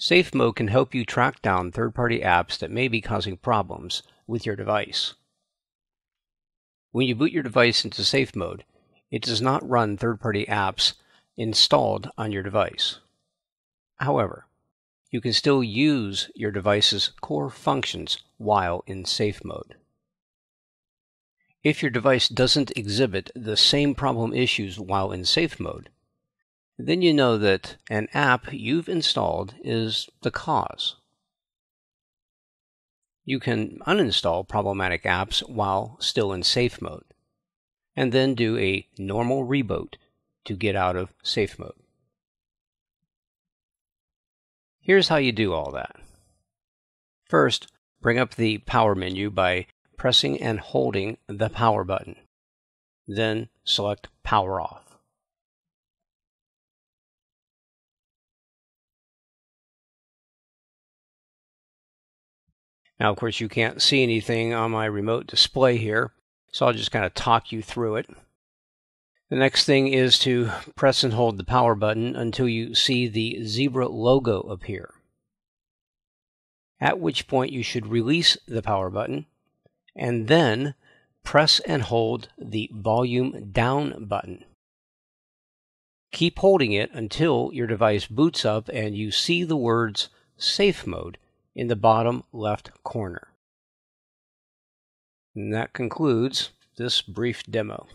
Safe Mode can help you track down third-party apps that may be causing problems with your device. When you boot your device into Safe Mode, it does not run third-party apps installed on your device. However, you can still use your device's core functions while in Safe Mode. If your device doesn't exhibit the same problem issues while in Safe Mode, then you know that an app you've installed is the cause. You can uninstall problematic apps while still in safe mode, and then do a normal reboot to get out of safe mode. Here's how you do all that. First, bring up the power menu by pressing and holding the power button. Then select power off. Now, of course, you can't see anything on my remote display here, so I'll just kind of talk you through it. The next thing is to press and hold the power button until you see the zebra logo appear. At which point you should release the power button and then press and hold the volume down button. Keep holding it until your device boots up and you see the words Safe Mode in the bottom left corner. And that concludes this brief demo.